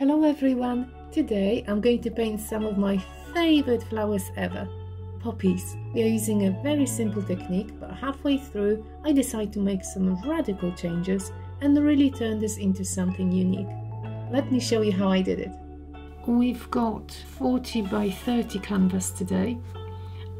Hello everyone! Today I'm going to paint some of my favorite flowers ever, poppies. We are using a very simple technique but halfway through I decide to make some radical changes and really turn this into something unique. Let me show you how I did it. We've got 40 by 30 canvas today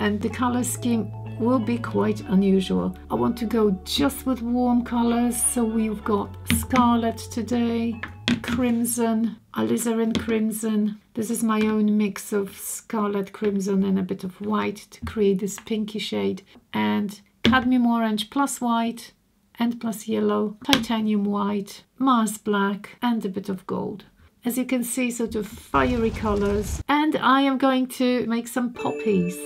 and the color scheme will be quite unusual. I want to go just with warm colors, so we've got scarlet today, crimson, alizarin crimson. This is my own mix of scarlet crimson and a bit of white to create this pinky shade. And cadmium orange plus white and plus yellow, titanium white, Mars black and a bit of gold. As you can see, sort of fiery colors. And I am going to make some poppies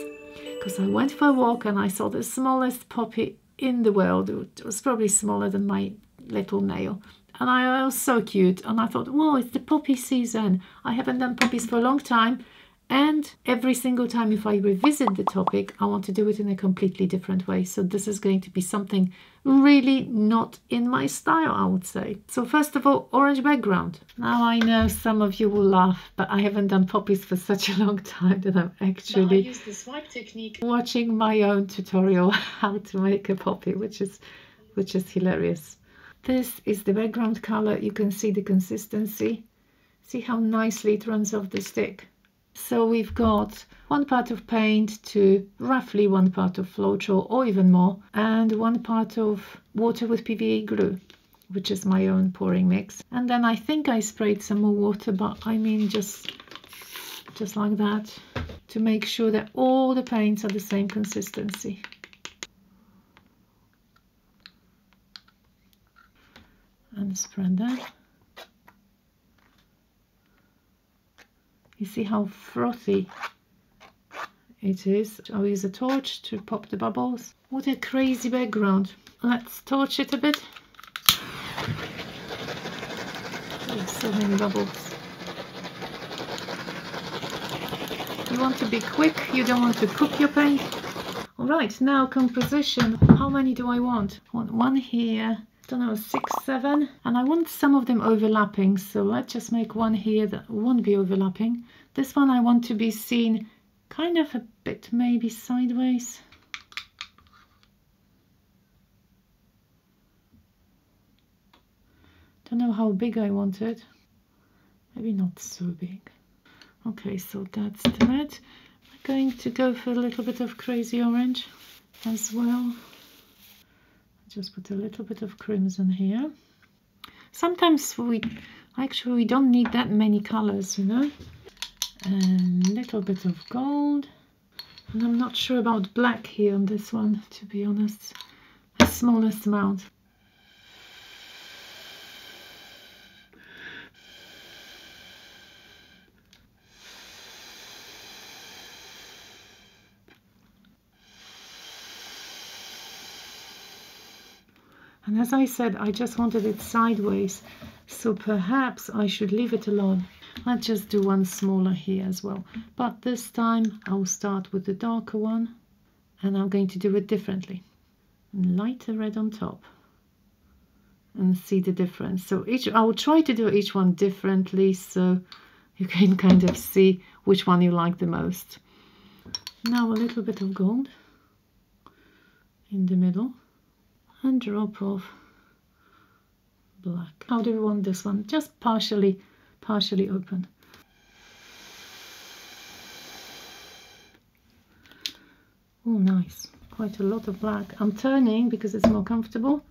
because I went for a walk and I saw the smallest poppy in the world. It was probably smaller than my little nail. And I was so cute. And I thought, whoa, it's the poppy season. I haven't done poppies for a long time. And every single time if I revisit the topic, I want to do it in a completely different way. So this is going to be something really not in my style, I would say. So first of all, orange background. Now I know some of you will laugh, but I haven't done poppies for such a long time that I'm actually use the swipe technique. watching my own tutorial how to make a poppy, which is which is hilarious. This is the background color. You can see the consistency. See how nicely it runs off the stick. So we've got one part of paint to roughly one part of Floetrol or even more and one part of water with PVA glue which is my own pouring mix and then I think I sprayed some more water but I mean just just like that to make sure that all the paints are the same consistency. And spread that. You see how frothy it is. I'll use a torch to pop the bubbles. What a crazy background. Let's torch it a bit. There's so many bubbles. You want to be quick, you don't want to cook your paint. Alright, now composition. How many do I want? I want one here, don't know, six, seven. And I want some of them overlapping, so let's just make one here that won't be overlapping. This one I want to be seen kind of a bit maybe sideways. Don't know how big I want it. Maybe not so big. Okay, so that's that. I'm going to go for a little bit of crazy orange as well just put a little bit of crimson here. Sometimes we actually we don't need that many colors you know? And a little bit of gold. And I'm not sure about black here on this one to be honest. The smallest amount And as I said, I just wanted it sideways. So perhaps I should leave it alone. Let's just do one smaller here as well. But this time I'll start with the darker one. And I'm going to do it differently. Lighter red on top. And see the difference. So each I will try to do each one differently so you can kind of see which one you like the most. Now a little bit of gold in the middle and drop of black. How do we want this one? Just partially, partially open. Oh, nice. Quite a lot of black. I'm turning because it's more comfortable.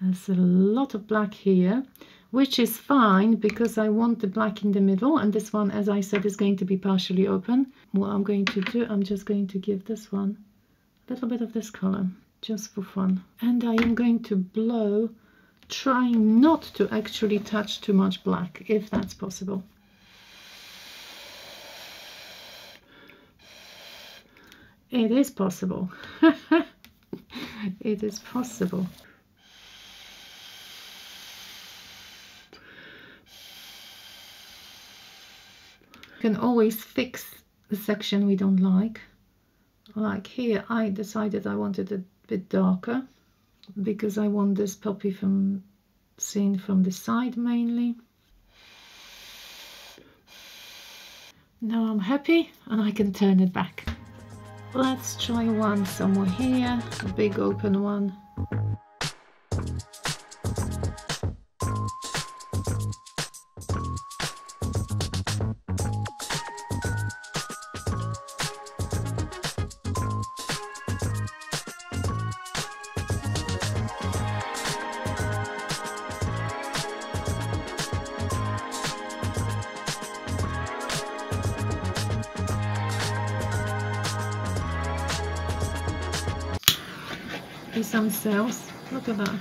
There's a lot of black here which is fine because I want the black in the middle and this one as I said is going to be partially open. What I'm going to do I'm just going to give this one a little bit of this color just for fun. And I am going to blow trying not to actually touch too much black if that's possible. It is possible. It is possible can always fix the section we don't like like here I decided I wanted a bit darker because I want this poppy from seen from the side mainly. Now I'm happy and I can turn it back. Let's try one somewhere here, a big open one. Some cells. Look at that.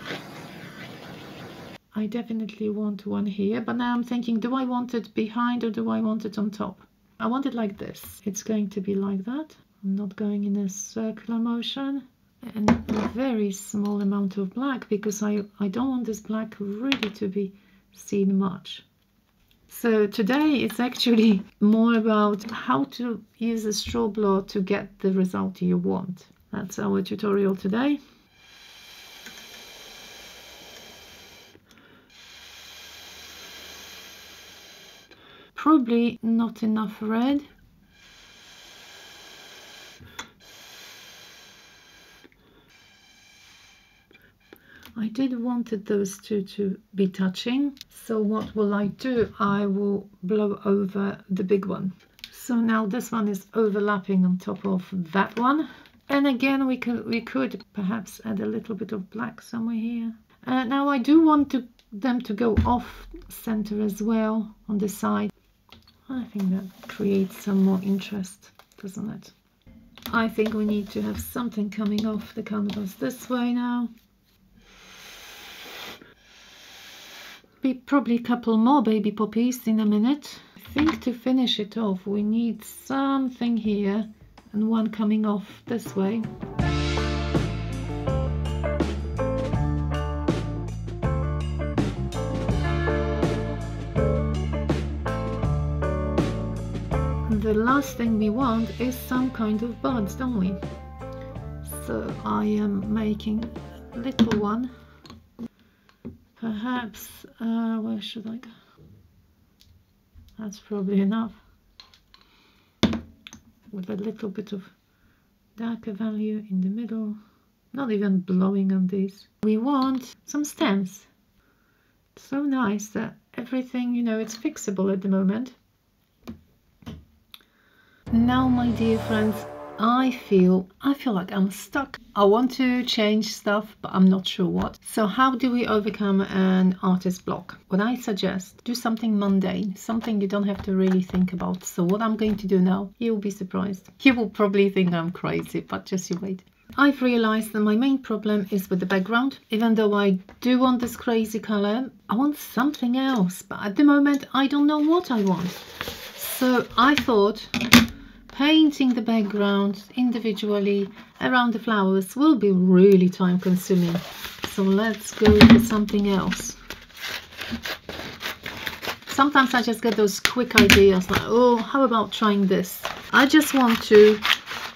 I definitely want one here, but now I'm thinking, do I want it behind or do I want it on top? I want it like this. It's going to be like that. I'm not going in a circular motion. And a very small amount of black because I, I don't want this black really to be seen much. So today it's actually more about how to use a straw blower to get the result you want. That's our tutorial today. Probably not enough red. I did wanted those two to be touching so what will I do? I will blow over the big one. So now this one is overlapping on top of that one. And again we could we could perhaps add a little bit of black somewhere here. Uh, now I do want to, them to go off center as well on the side I think that creates some more interest, doesn't it? I think we need to have something coming off the canvas this way now. Be probably a couple more baby poppies in a minute. I think to finish it off we need something here and one coming off this way. The last thing we want is some kind of buds, don't we? So I am making a little one. Perhaps, uh, where should I go? That's probably enough. With a little bit of darker value in the middle. Not even blowing on these. We want some stems. so nice that everything, you know, it's fixable at the moment. Now, my dear friends, I feel I feel like I'm stuck. I want to change stuff, but I'm not sure what. So how do we overcome an artist block? What I suggest, do something mundane, something you don't have to really think about. So what I'm going to do now, you'll be surprised. You will probably think I'm crazy, but just you wait. I've realized that my main problem is with the background. Even though I do want this crazy color, I want something else. But at the moment, I don't know what I want. So I thought painting the background individually around the flowers will be really time consuming. So let's go for something else. Sometimes I just get those quick ideas like oh how about trying this? I just want to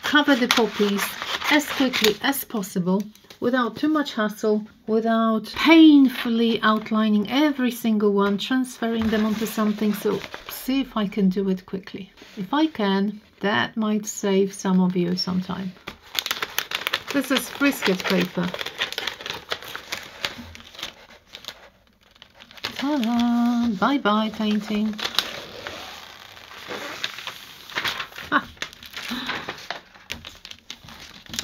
cover the poppies as quickly as possible without too much hassle, without painfully outlining every single one, transferring them onto something. So see if I can do it quickly. If I can, that might save some of you some time. This is frisket paper. Bye-bye painting.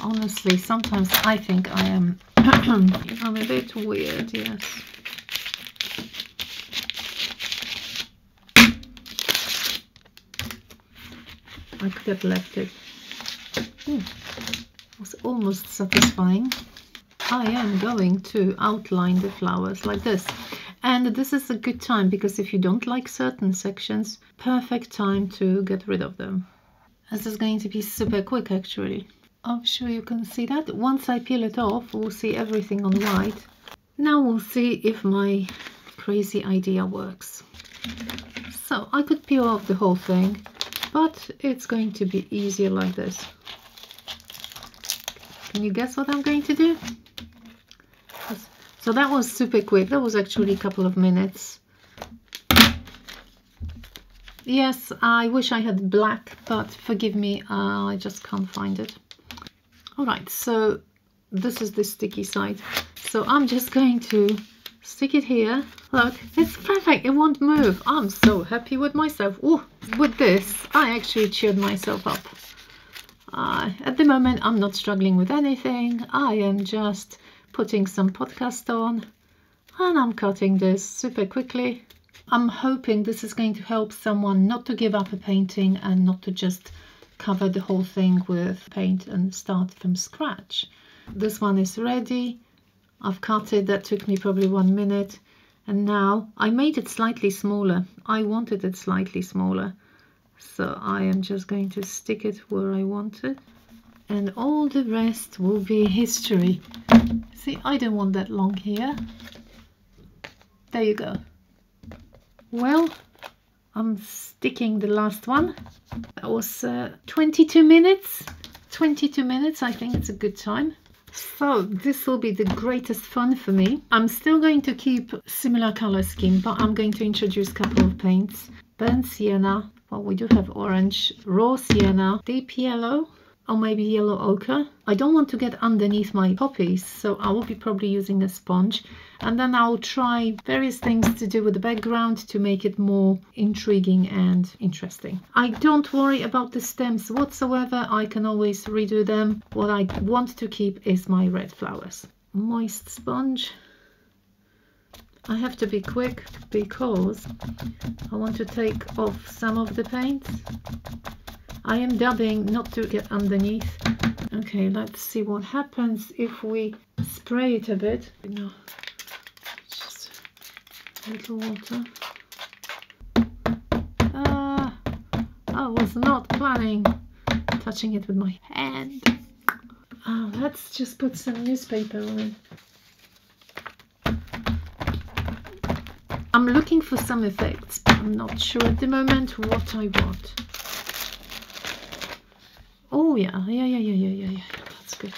Honestly, sometimes I think I am I'm a bit weird, yes. I could have left it. It was almost satisfying. I am going to outline the flowers like this. And this is a good time because if you don't like certain sections, perfect time to get rid of them. This is going to be super quick actually. I'm sure you can see that. Once I peel it off, we'll see everything on white. Now we'll see if my crazy idea works. So I could peel off the whole thing but it's going to be easier like this. Can you guess what I'm going to do? So that was super quick. That was actually a couple of minutes. Yes, I wish I had black, but forgive me, uh, I just can't find it. All right, so this is the sticky side. So I'm just going to stick it here. Look, it's perfect. It won't move. I'm so happy with myself. Ooh, with this, I actually cheered myself up. Uh, at the moment, I'm not struggling with anything. I am just putting some podcast on and I'm cutting this super quickly. I'm hoping this is going to help someone not to give up a painting and not to just cover the whole thing with paint and start from scratch. This one is ready. I've cut it, that took me probably one minute. And now I made it slightly smaller. I wanted it slightly smaller. So I am just going to stick it where I want it. And all the rest will be history. See, I don't want that long here. There you go. Well, I'm sticking the last one. That was uh, 22 minutes. 22 minutes, I think it's a good time. So this will be the greatest fun for me. I'm still going to keep similar color scheme, but I'm going to introduce a couple of paints. Burnt sienna, well we do have orange, raw sienna, deep yellow, or maybe yellow ochre. I don't want to get underneath my poppies, so I will be probably using a sponge. And then I'll try various things to do with the background to make it more intriguing and interesting. I don't worry about the stems whatsoever. I can always redo them. What I want to keep is my red flowers. Moist sponge. I have to be quick because I want to take off some of the paint. I am dabbing not to get underneath. Okay, let's see what happens if we spray it a bit. No, just a little water. Ah, I was not planning touching it with my hand. Oh, let's just put some newspaper on. I'm looking for some effects, but I'm not sure at the moment what I want. Oh yeah, yeah, yeah, yeah, yeah, yeah, yeah. That's good.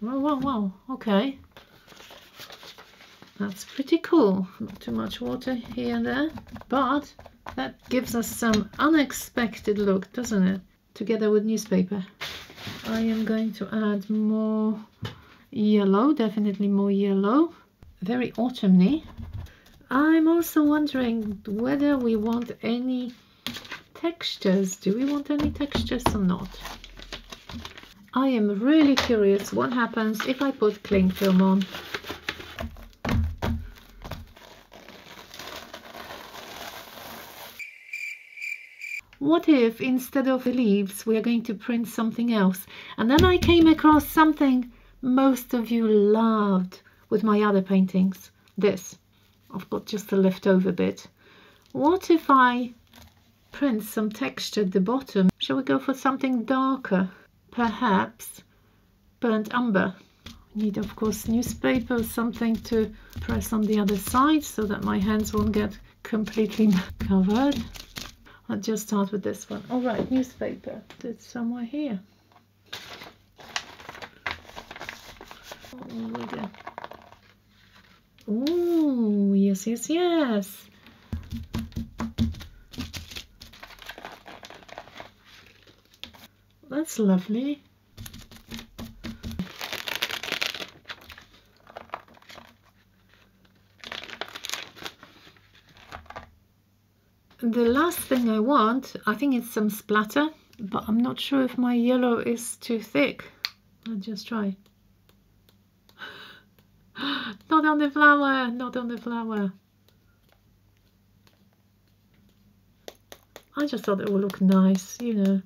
Wow, wow, wow. Okay. That's pretty cool. Not too much water here and there, but that gives us some unexpected look, doesn't it? Together with newspaper. I am going to add more yellow, definitely more yellow. Very autumny. I'm also wondering whether we want any textures. Do we want any textures or not? I am really curious what happens if I put cling film on. What if instead of the leaves we are going to print something else? And then I came across something most of you loved with my other paintings. This. I've got just a leftover bit. What if I print some texture at the bottom. Shall we go for something darker? Perhaps burnt umber. Need of course newspaper, or something to press on the other side so that my hands won't get completely covered. I'll just start with this one. All right, newspaper. It's somewhere here. Oh, yes, yes, yes. That's lovely. The last thing I want, I think it's some splatter, but I'm not sure if my yellow is too thick. I'll just try. not on the flower, not on the flower. I just thought it would look nice, you know.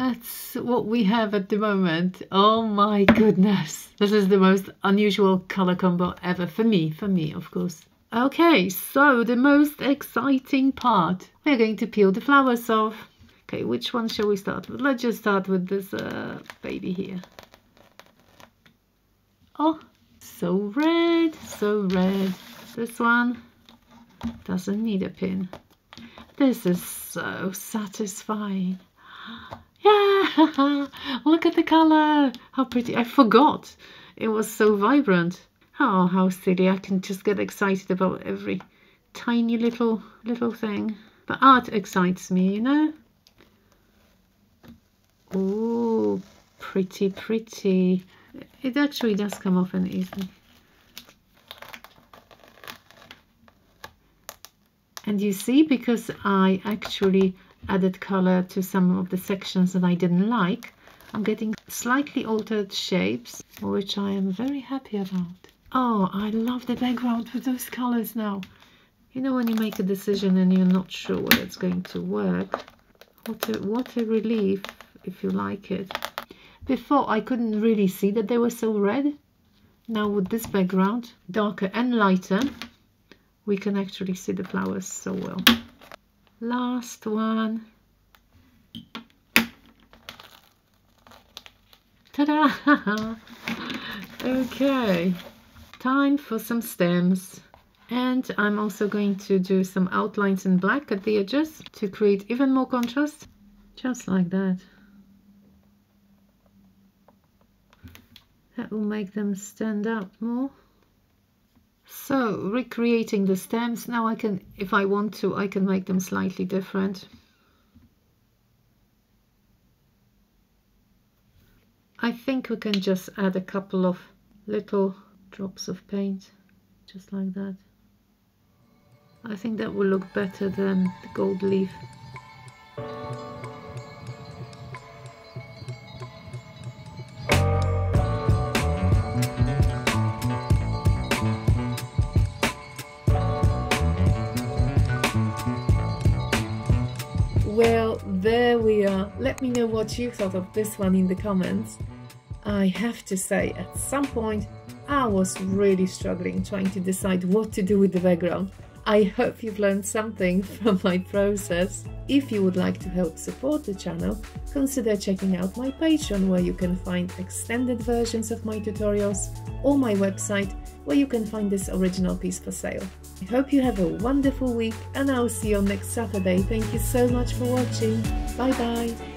That's what we have at the moment. Oh my goodness. This is the most unusual color combo ever for me, for me, of course. Okay, so the most exciting part. We're going to peel the flowers off. Okay, which one shall we start with? Let's just start with this uh, baby here. Oh, so red, so red. This one doesn't need a pin. This is so satisfying. Yeah, look at the color. How pretty. I forgot. It was so vibrant. Oh, how silly. I can just get excited about every tiny little little thing. But art excites me, you know? Oh, pretty, pretty. It actually does come off and easily. And you see, because I actually added color to some of the sections that I didn't like, I'm getting slightly altered shapes, which I am very happy about. Oh, I love the background with those colors now. You know when you make a decision and you're not sure whether it's going to work, what a, what a relief if you like it. Before I couldn't really see that they were so red. Now with this background, darker and lighter, we can actually see the flowers so well. Last one. Ta-da! okay, time for some stems. And I'm also going to do some outlines in black at the edges to create even more contrast. Just like that. That will make them stand out more. So recreating the stems, now I can, if I want to, I can make them slightly different. I think we can just add a couple of little drops of paint, just like that. I think that will look better than the gold leaf. Well, there we are. Let me know what you thought of this one in the comments. I have to say, at some point, I was really struggling trying to decide what to do with the background. I hope you've learned something from my process. If you would like to help support the channel, consider checking out my Patreon where you can find extended versions of my tutorials or my website where you can find this original piece for sale. I hope you have a wonderful week and I'll see you on next Saturday. Thank you so much for watching. Bye bye.